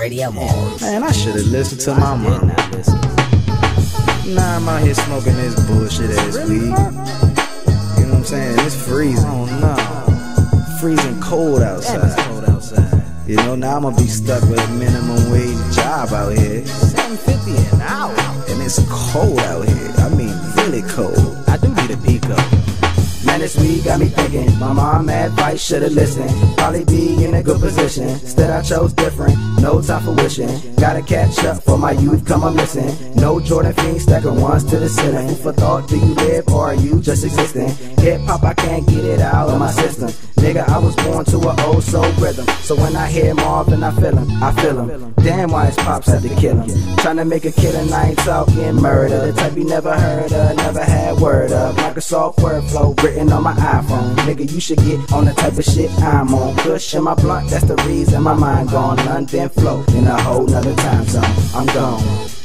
Radio Mars. Man, I should have listened to my mom. Nah, I'm out here smoking this bullshit ass weed. You know what I'm saying? It's freezing. Oh no. Freezing cold outside. cold outside. You know, now I'm gonna be stuck with a minimum wage job out here. 750 an hour. And it's cold out here. I mean, really cold. Weed got me thinking. My mom advice should've listened. Probably be in a good position. Instead, I chose different. No time for wishing. Gotta catch up for my youth come a missing. No Jordan fiend stacking ones to the ceiling. For thought do you live or are you just existing? Hip hop, I can't get it out of my system. Nigga, I was born to a old soul rhythm. So when I hear Marvin, I feel him. I feel him. Damn, why his pops had to kill him. Tryna make a killing, I ain't talking murder. The type you never heard of, never had word of. Microsoft Wordflow written on my iPhone. Nigga, you should get on the type of shit I'm on. Push in my blunt, that's the reason my mind gone. London flow in a whole nother time zone. I'm gone.